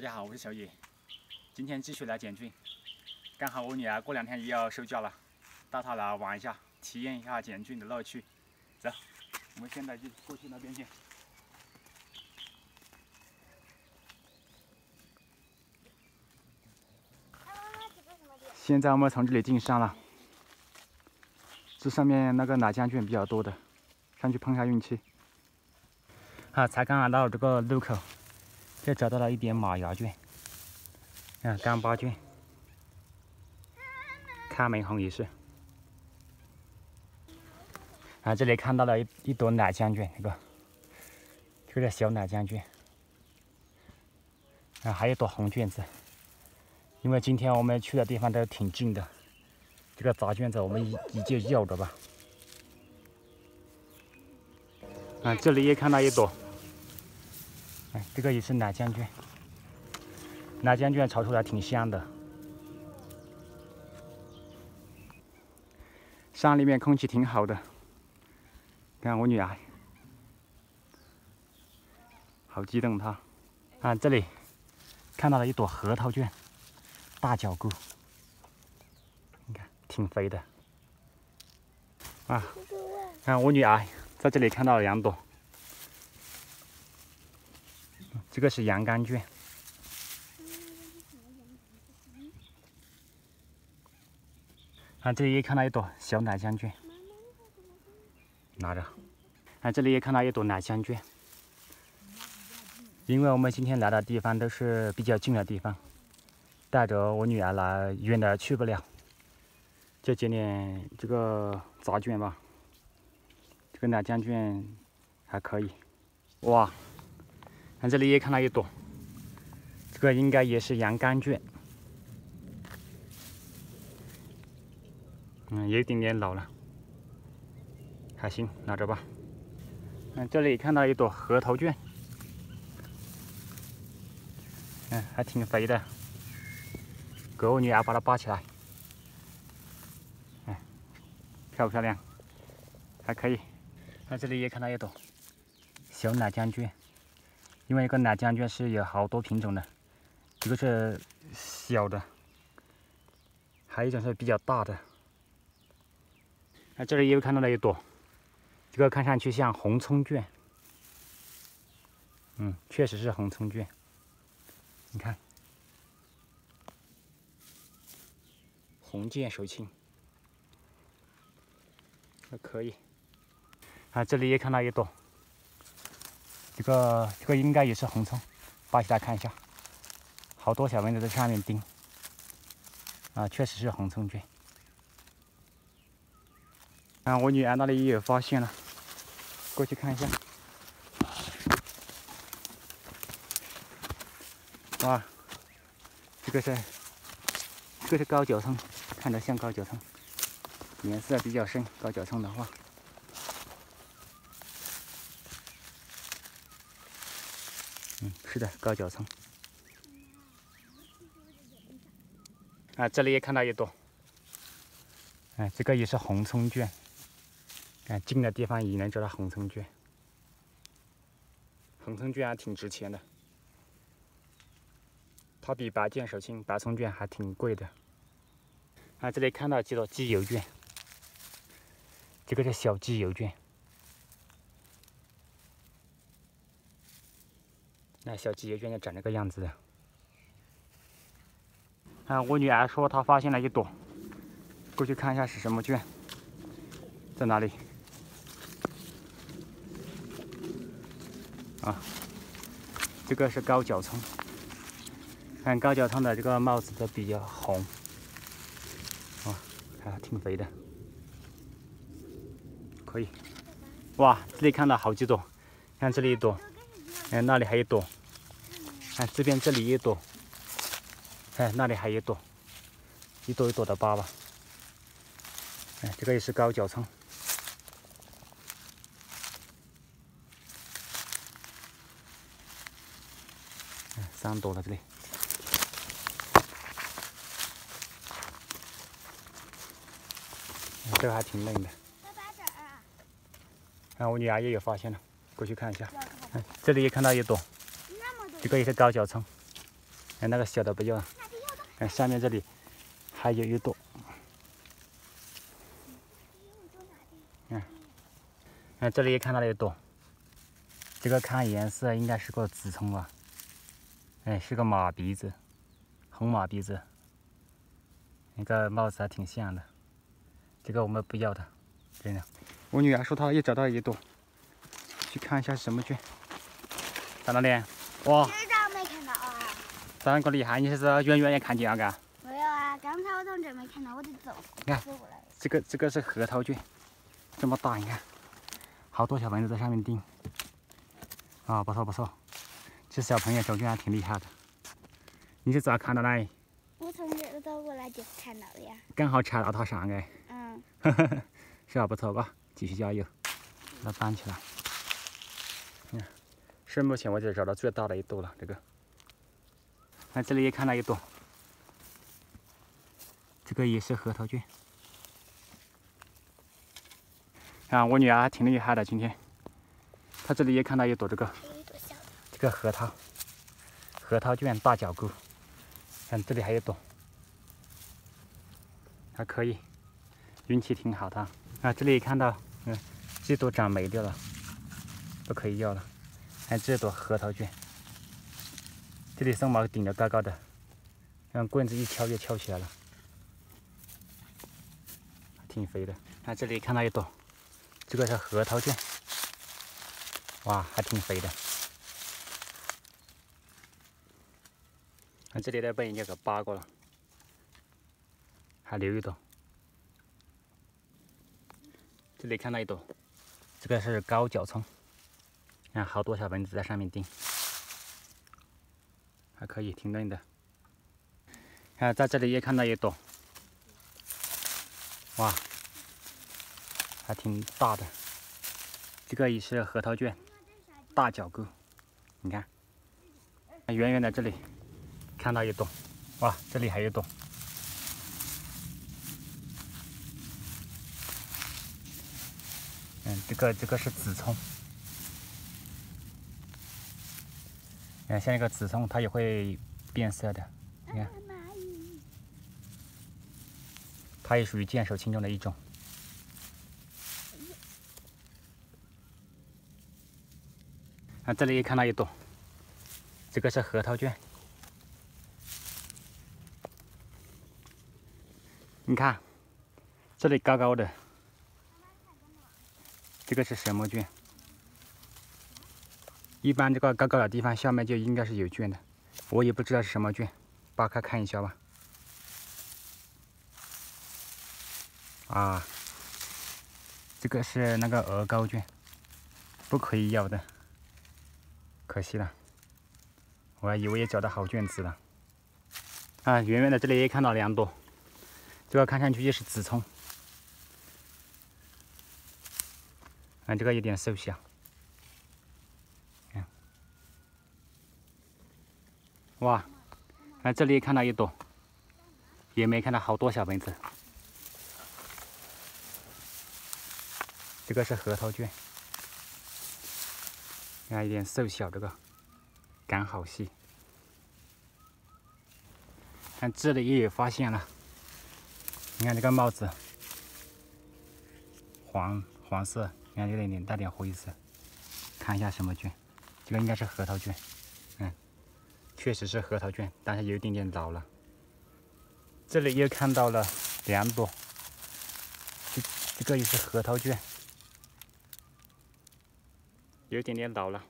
大家好，我是小野，今天继续来捡菌。刚好我女儿过两天也要收假了，带她来玩一下，体验一下捡菌的乐趣。走，我们现在就过去那边去。现在我们从这里进山了，这上面那个奶浆菌比较多的，上去碰下运气。啊，才刚来到这个路口。这找到了一点马牙菌，看干巴菌，看门红也是。啊，这里看到了一一朵奶浆菌，这个，这个小奶浆菌。啊，还有一朵红卷子。因为今天我们去的地方都挺近的，这个杂卷子我们一一就要着吧。啊，这里也看到一朵。哎，这个也是奶浆卷，奶浆卷炒出来挺香的。山里面空气挺好的，看我女儿，好激动她。啊，这里看到了一朵核桃卷，大脚菇，你看挺肥的。啊，看我女儿在这里看到了两朵。这个是羊肝菌，啊，这里也看到一朵小奶香菌，拿着，啊，这里也看到一朵奶香菌，因为我们今天来的地方都是比较近的地方，带着我女儿来远的去不了，就捡点这个杂菌吧，这个奶浆菌还可以，哇！看这里也看到一朵，这个应该也是洋甘菌，嗯，有一点点老了，还行，拿着吧。嗯，这里看到一朵核桃菌，嗯，还挺肥的，给我女儿把它拔起来，哎，漂不漂亮？还可以。那这里也看到一朵小奶浆菌。另外一个奶浆菌是有好多品种的，一个是小的，还有一种是比较大的。那这里又看到了一朵，这个看上去像红葱菌，嗯，确实是红葱菌。你看，红箭手青，还可以。啊，这里也看到一朵。这个这个应该也是红葱，扒起来看一下，好多小蚊子在上面叮，啊，确实是红葱菌。啊，我女儿那里也有发现了，过去看一下。哇，这个是这个是高脚葱，看着像高脚葱，颜色比较深。高脚葱的话。是的，高脚葱。啊，这里也看到一朵。哎，这个也是红葱卷。看近的地方也能找到红葱卷。红葱卷还挺值钱的，它比白箭手青、白葱卷还挺贵的。啊，这里看到几朵鸡油卷。这个是小鸡油卷。那小鸡油卷就长这个样子的。啊，我女儿说她发现了一朵，过去看一下是什么卷，在哪里？啊，这个是高脚葱，看高脚葱的这个帽子都比较红，啊，还挺肥的，可以。哇，这里看到好几朵，看这里一朵。哎，那里还有一朵，看这边这里一朵，哎，那里还有一朵，一朵一朵的疤吧。哎，这个也是高脚葱，哎，三朵了这里，这个还挺嫩的。啊，我女儿也有发现了，过去看一下。这里也看到一朵，这个也是高脚葱，哎，那个小的不要。哎，下面这里还有一朵。嗯，哎，这里也看到了一朵。这个看颜色应该是个紫葱吧？哎，是个马鼻子，红马鼻子。那个帽子还挺像的。这个我们不要的，真的。我女儿说她又找到一朵，去看一下什么去。在哪里？哇！没看到啊。长个厉害，你是远远也看见了嘎？没有啊，刚才我从这没看到，我就走。你看，这个这个是核桃菌，这么大，你看，好多小蚊子在上面叮。啊，不错不错，这小朋友种菌还挺厉害的。你是咋看到的？我从这儿走过来就看到的呀。刚好踩到它上哎。嗯。是啊？不错吧？继续加油，把它搬起来。是目前为止找到最大的一朵了。这个，看这里也看到一朵，这个也是核桃菌。啊，我女儿还挺厉害的，今天。她这里也看到一朵这个，这个核桃，核桃卷大脚菇。看这里还有朵，还可以，运气挺好的。啊，这里也看到，嗯，这朵长没掉了，不可以要了。看这朵核桃卷，这里松毛顶得高高的，用棍子一敲就敲起来了，挺肥的。看这里看到一朵，这个是核桃卷。哇，还挺肥的。看这里的被人家给扒过了，还留一朵。这里看到一朵，这个是高脚葱，看好多小蚊子在上面叮，还可以，挺嫩的。看在这里也看到一朵，哇，还挺大的。这个也是核桃卷。大脚菇，你看，远远的这里看到一朵，哇，这里还有一朵。嗯，这个这个是紫葱，像一个紫葱，它也会变色的，你看，它也属于剑手青中的一种。这里也看到一朵，这个是核桃卷。你看，这里高高的，这个是什么卷？一般这个高高的地方下面就应该是有卷的，我也不知道是什么卷，扒开看一下吧。啊，这个是那个鹅膏菌，不可以要的。可惜了，我还以为也找到好卷子了。啊，远远的这里也看到两朵，这个看上去就是紫葱。看这个有点瘦小。哇，看这里看到一朵，也没看到好多小蚊子。这个是核桃卷。看，有点瘦小，这个杆好细。看这里也有发现了，你看这个帽子，黄黄色，你看有点点带点灰色。看一下什么卷？这个应该是核桃卷。嗯，确实是核桃卷，但是有一点点老了。这里又看到了两朵，这这个也是核桃卷。有一点点老了。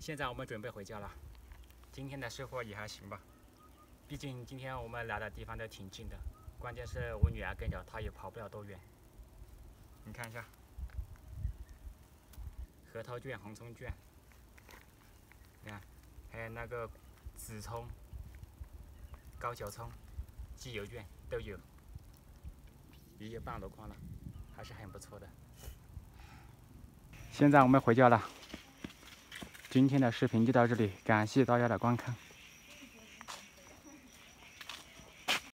现在我们准备回家了。今天的收获也还行吧，毕竟今天我们来的地方都挺近的，关键是我女儿跟着，她也跑不了多远。你看一下，核桃卷、红葱卷，你看，还有那个紫葱、高脚葱、鸡油卷都有，也有半箩筐了，还是很不错的。现在我们回家了，今天的视频就到这里，感谢大家的观看。